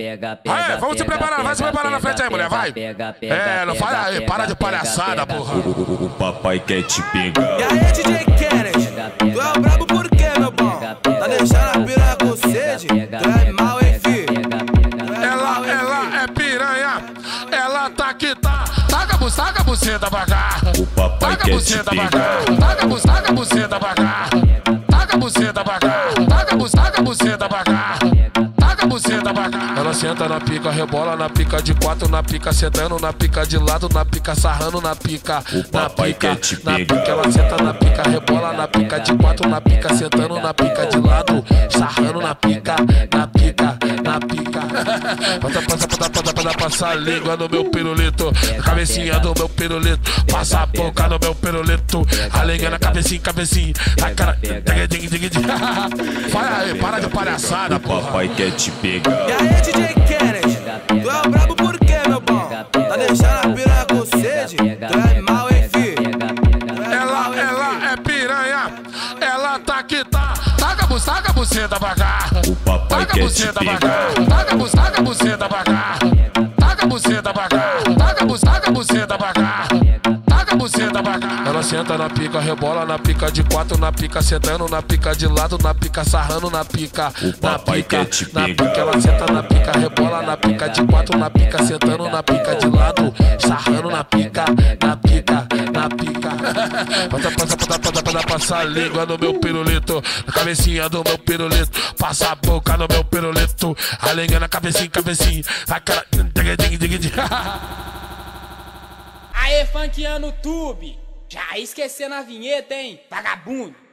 Pega, pega, Aê, vamos se pega, preparar, vai se pega, preparar na pega, frente aí, mulher, vai. pega, pega, É, não pega, fala aí, pega, para de pega, palhaçada, pega, porra. O, o papai quer te pegar. E aí, DJ Kennedy, tu é o brabo por quê, meu bom? Tá deixando a piranha com sede? Tu é mal, hein, fi? Ela, ela é piranha, ela tá que tá. Taca a buceta, taca a buceta pra cá. O papai Taca a quer te pegar. Taca a buceta, taca a buceta pra cá. Senta na pica, rebola na pica de quatro, na pica sentando, na pica de lado, na pica sarrando, na pica. O Na pica, quer te na pegar. pica, ela senta na pica, rebola na pica de quatro, na pica sentando, na pica de lado, sarrando na pica, na pica, na pica. Passa, passa, passa, passa, passa, passa a língua no meu pirulito, cabecinha do meu pirulito, passa a boca no meu pirulito, a língua na cabecinha, cabecinha, a cara. Fala aí, para de palhaçada, porra. papai quer te pegar. E aí, DJ Kennedy, tu é o brabo por quê, meu bom? Tá deixando a piranha com sede? Tu é mal, hein, buceta, pra cá. O papai Taca quer te buceta pra cá. Taca a buceta, taca buceta pra cá. Taca a buceta pra cá. Taca a buceta, taca buceta pra cá. Taca a buceta pra cá. Ela senta na pica, rebola na pica de quatro, na pica sentando, na pica de lado, na pica sarrando, na pica. O Na pica, quer te na pica, ela senta na pica, rebola na pica de quatro, na pica sentando, na pica de lado, sarrando na pica, na pica. Passa, passa, passa, passa, passa, passa a língua no meu pirulito, na cabecinha do meu pirulito, passa a boca no meu pirulito, a língua na cabecinha, cabecinha, a cara. Aê, funkeando tube! Já esquecendo a vinheta, hein? Vagabundo!